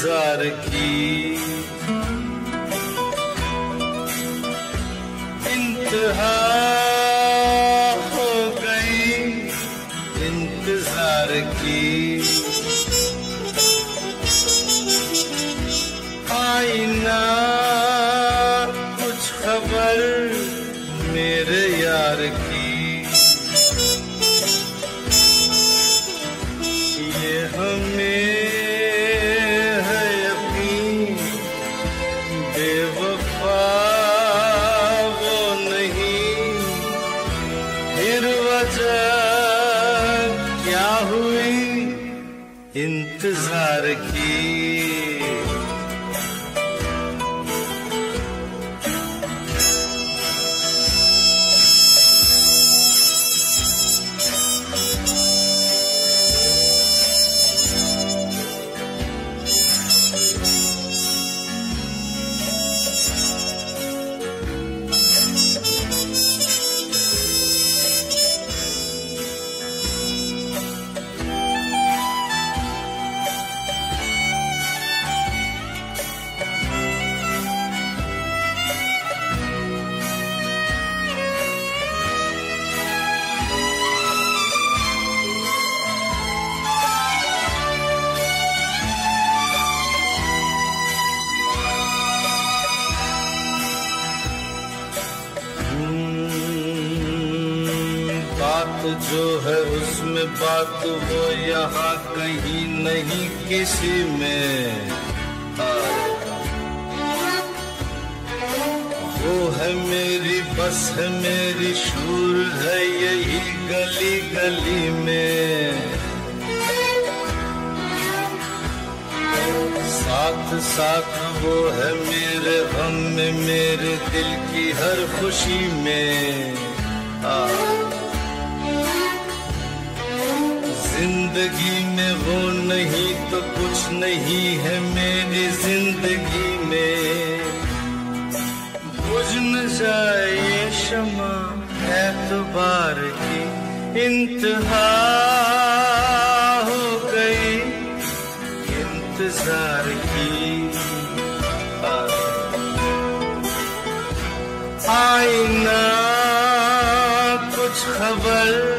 इंतज़ार जो है उसमें बात वो यहाँ कहीं नहीं किसी में। वो है मेरी बस है मेरी शूर है यही गली गली में। साथ साथ वो है मेरे गम में मेरे दिल की हर खुशी में। आ, ज़िंदगी में वो नहीं तो कुछ नहीं है मेरी ज़िंदगी में। बुझ न जाए शमा एतबार की इंतहा हो गई इंतज़ार की। आईना कुछ खबर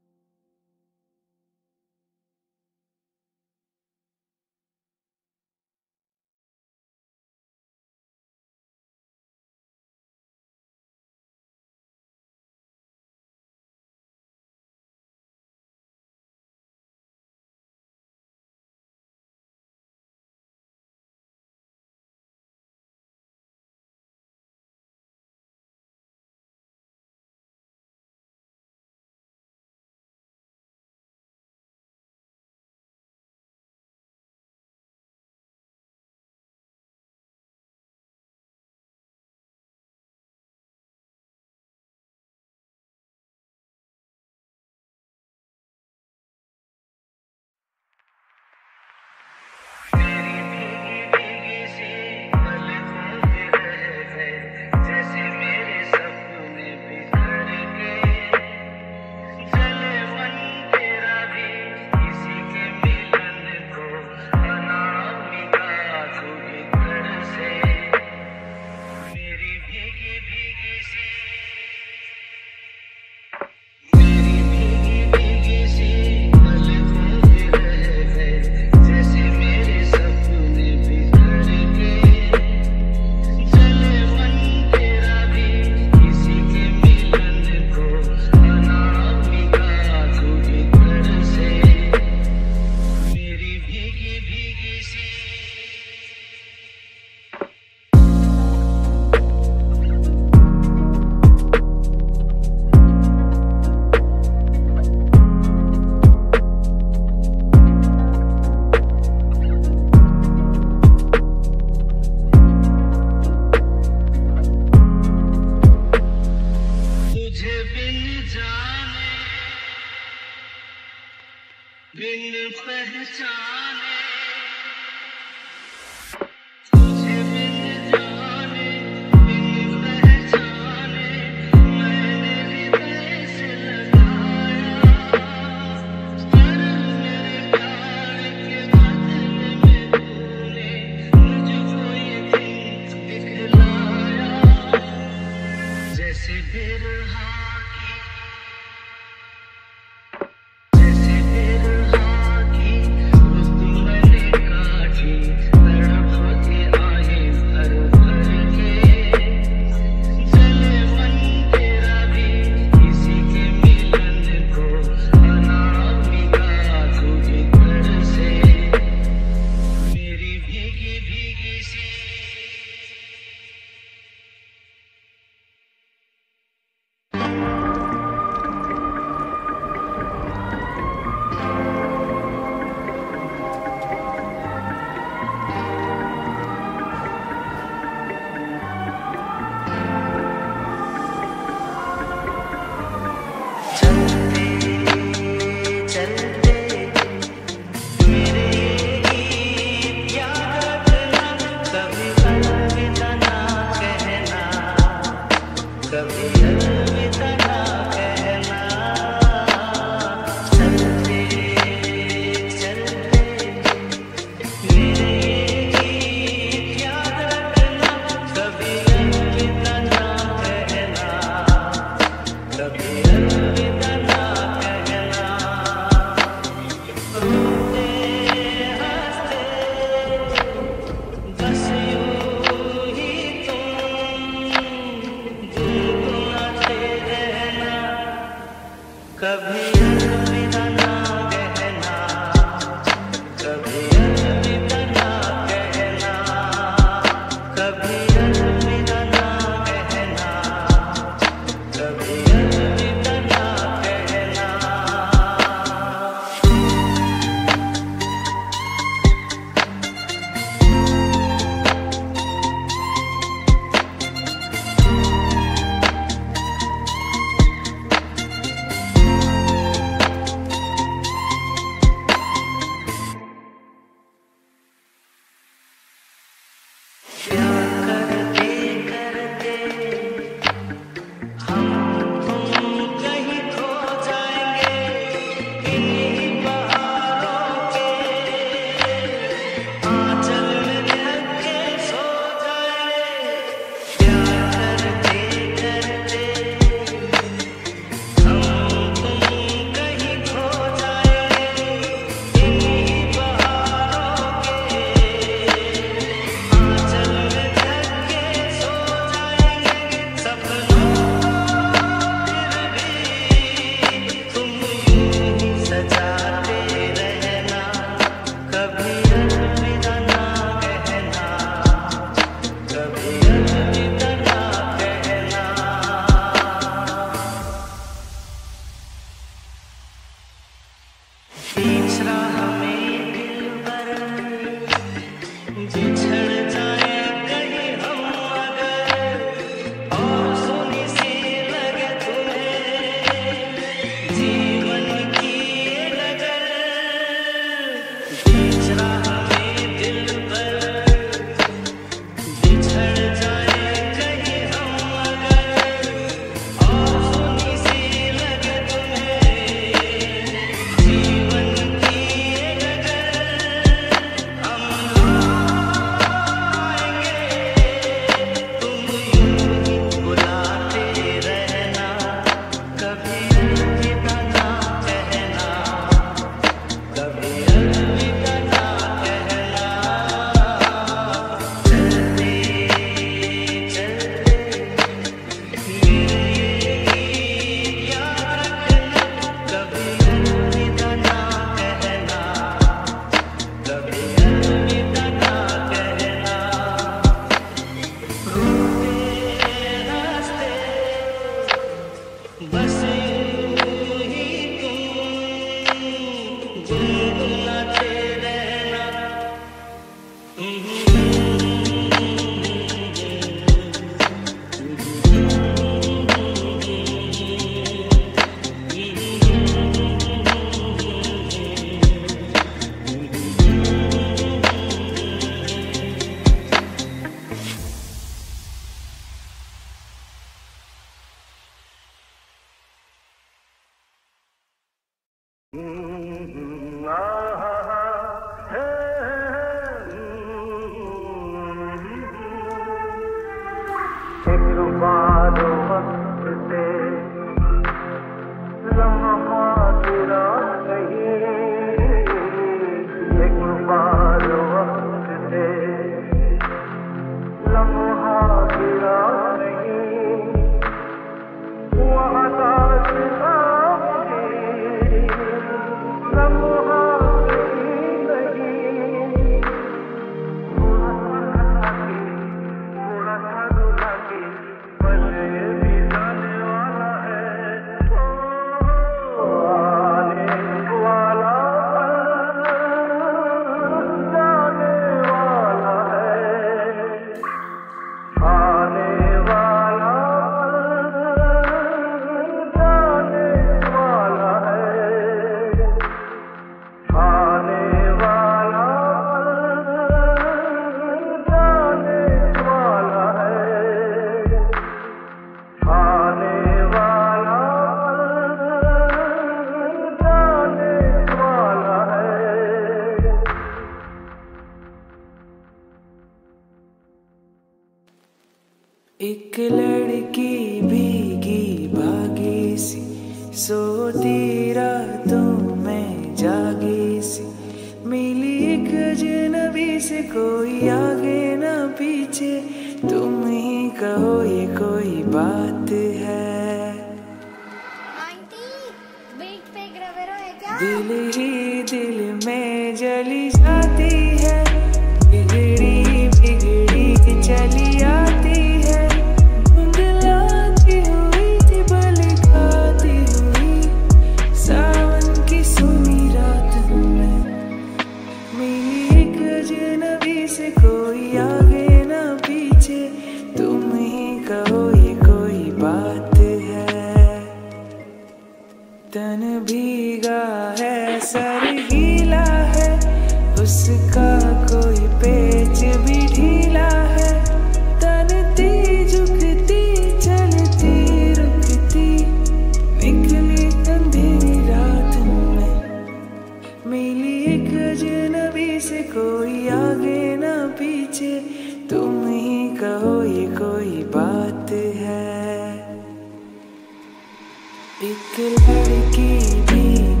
वफा का गाता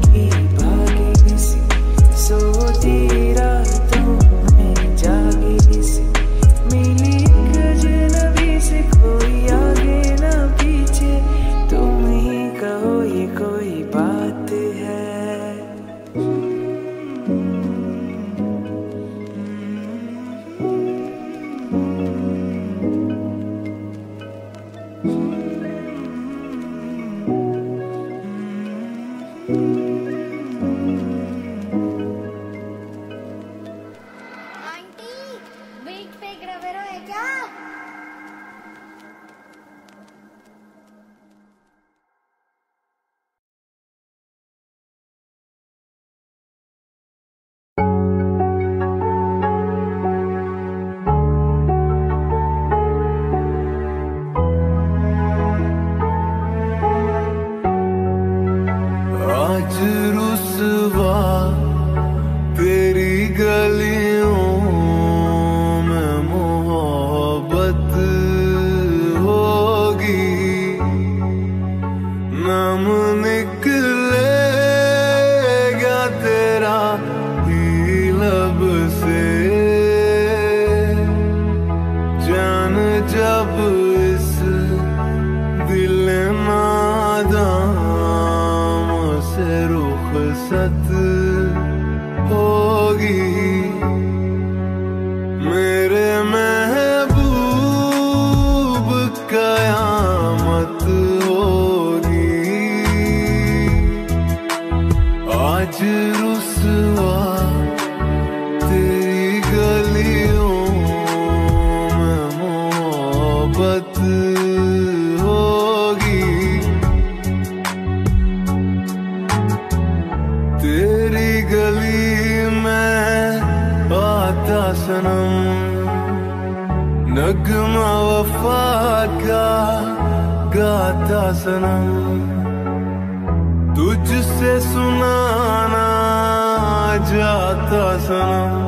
सनम तुझसे सुनाना जाता सनम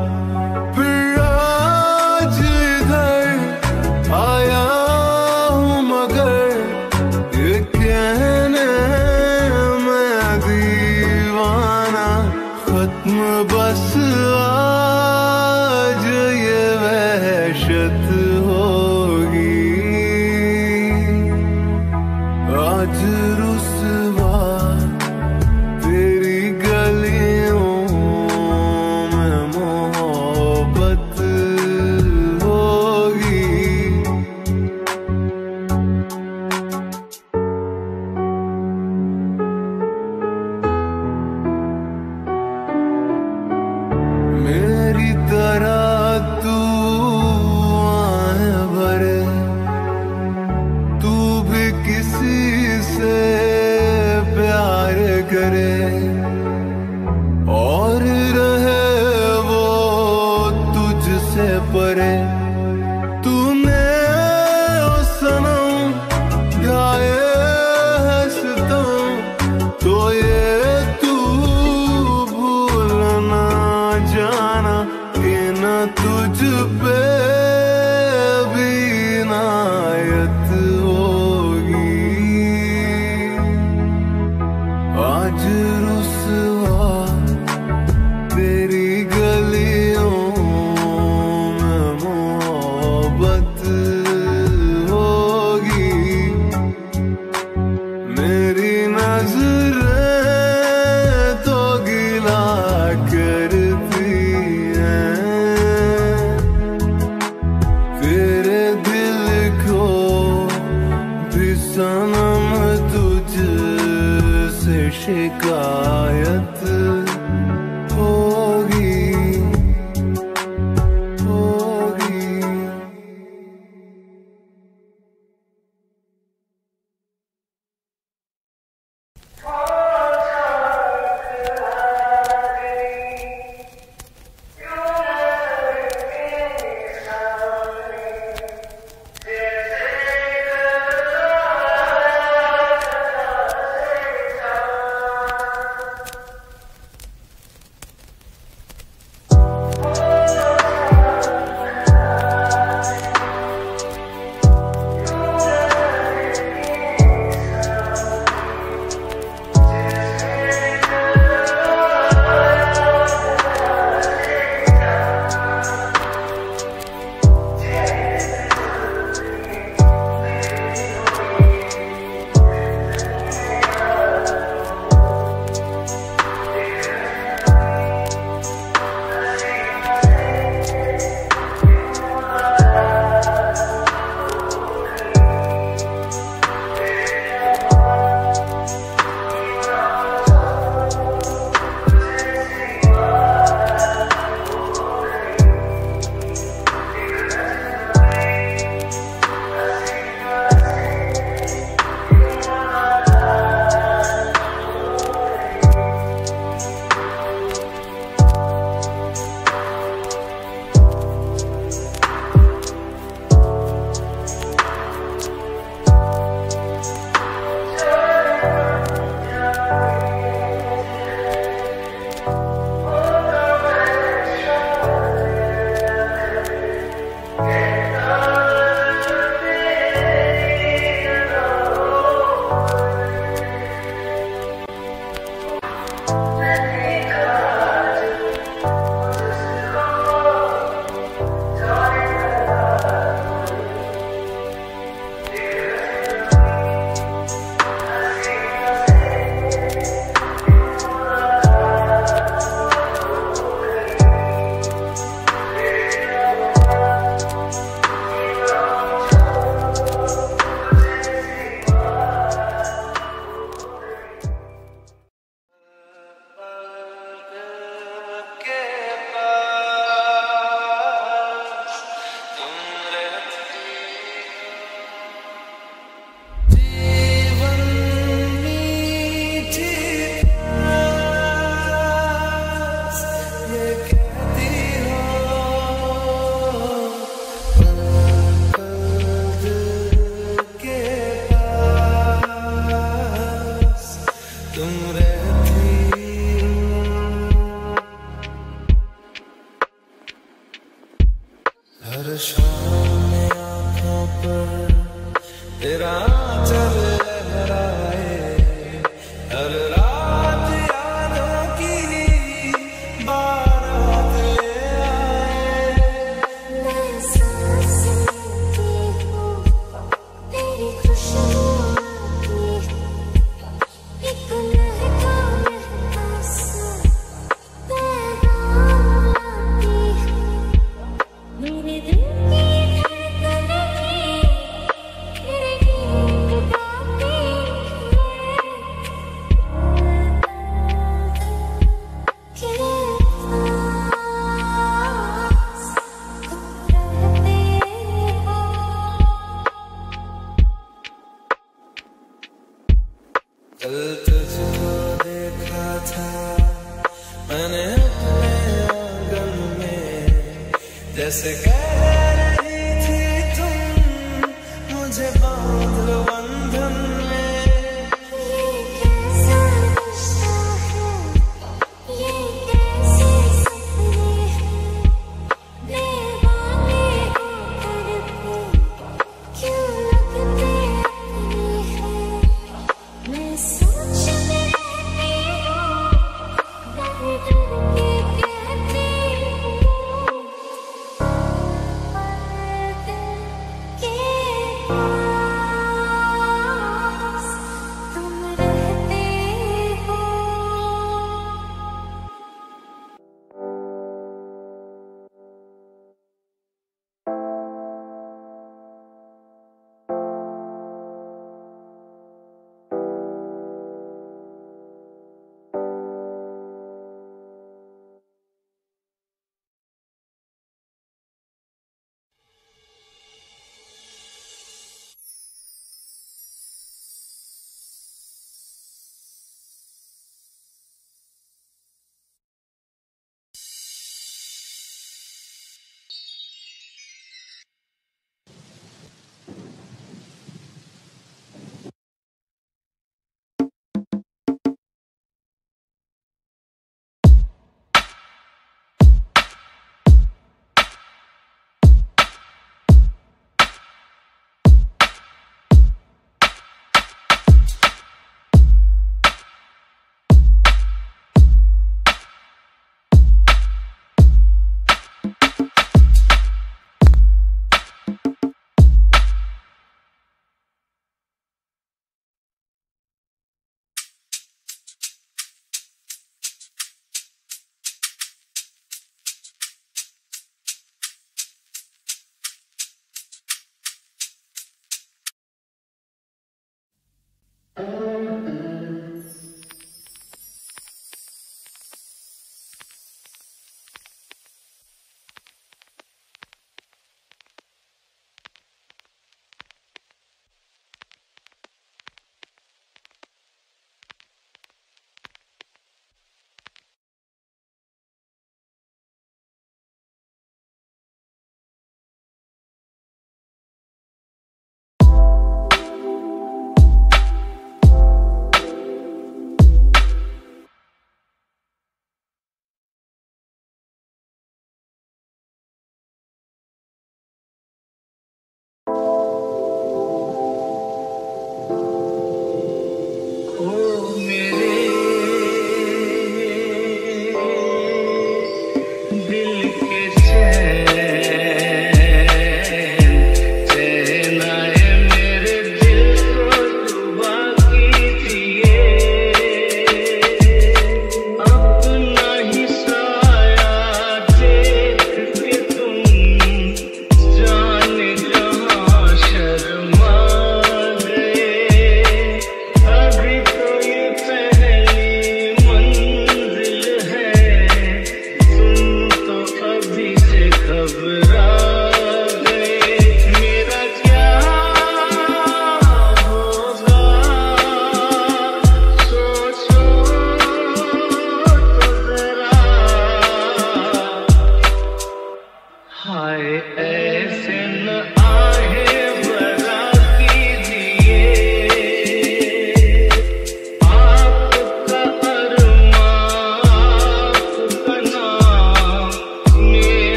मैंने अपने आँगन में जैसे कह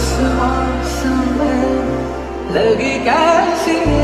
Someone, somewhere, lagi kasih.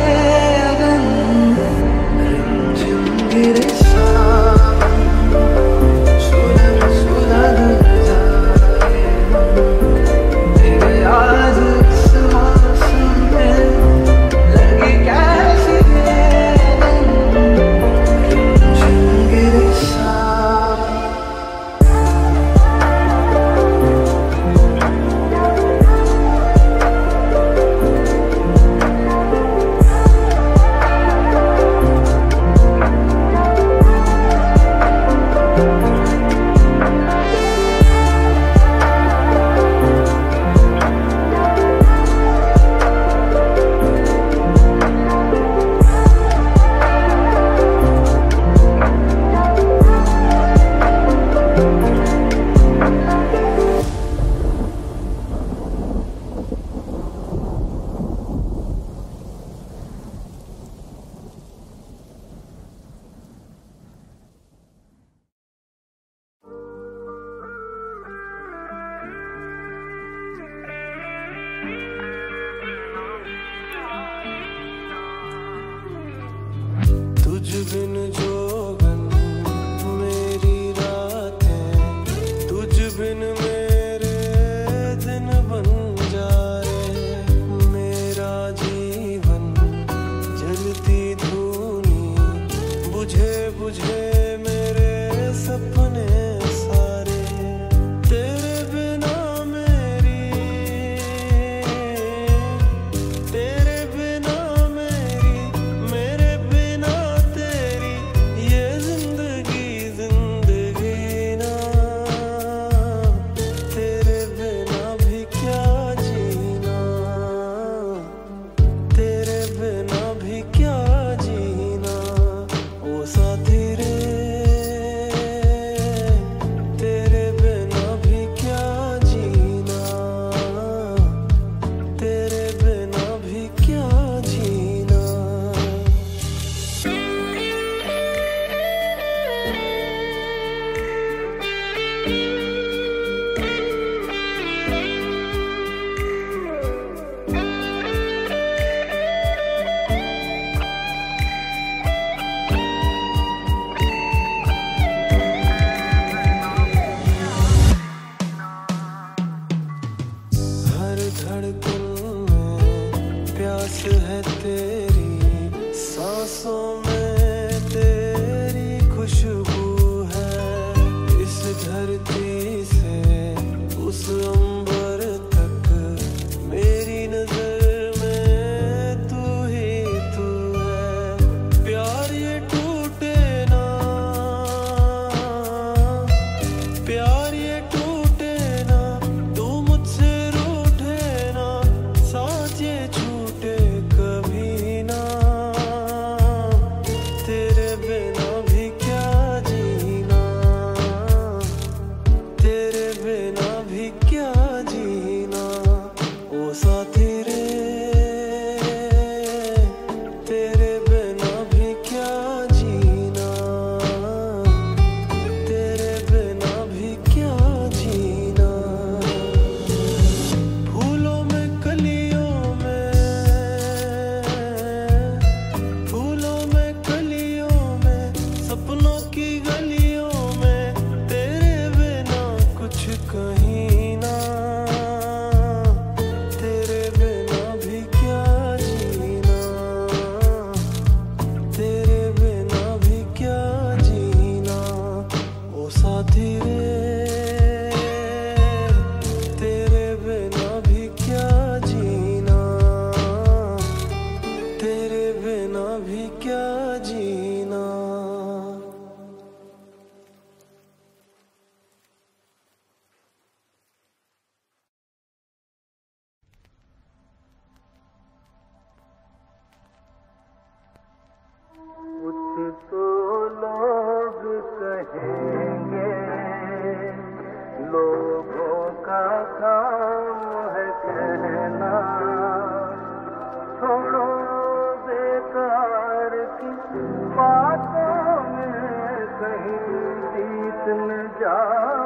जा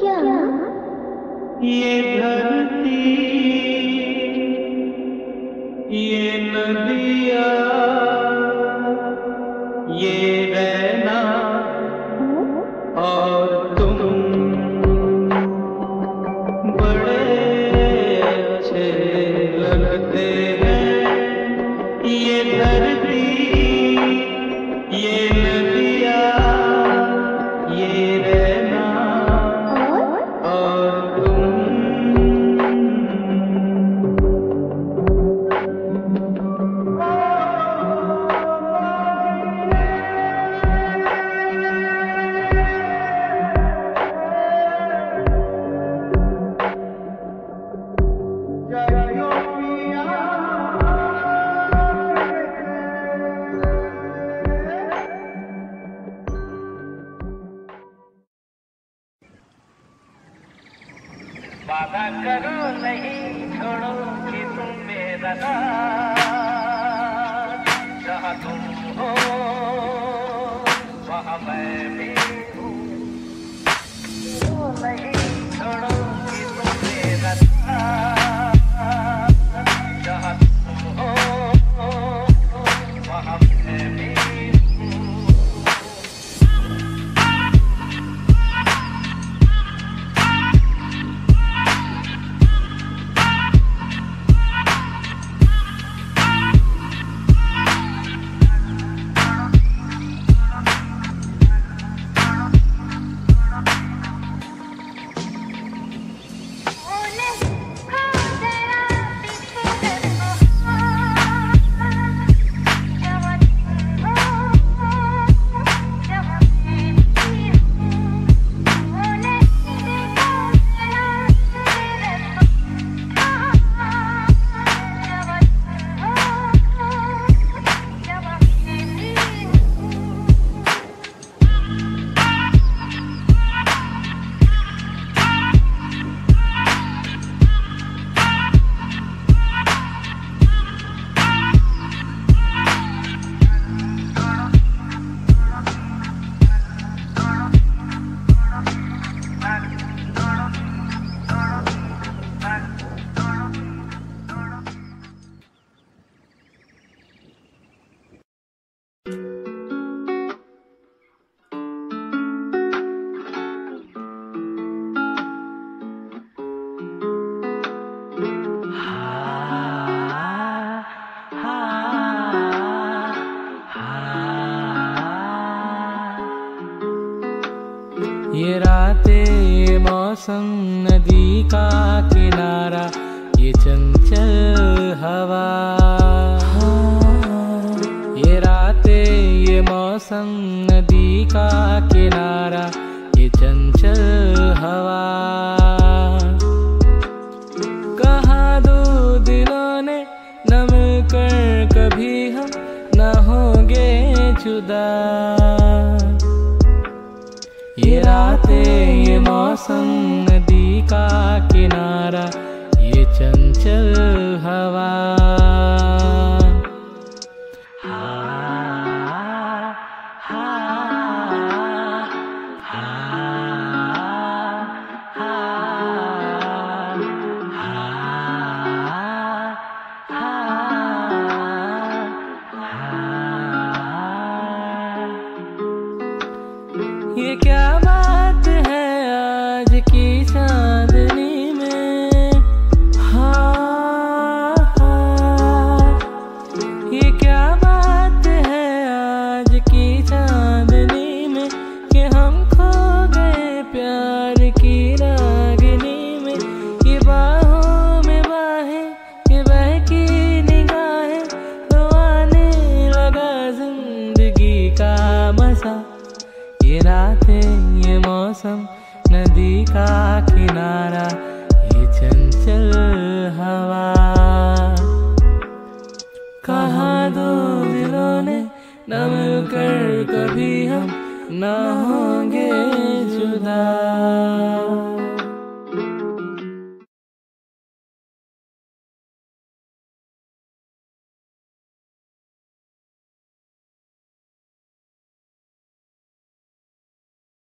क्या? ये धर्म मौसम नदी का किनारा, ये चंचल हवा। ये रातें, ये मौसम, नदी का किनारा, ये चंचल हवा। कहा दो दिलों ने नम कर, कभी हम न होंगे जुदा। ये रातें, ये मौसम का किनारा ये चंचल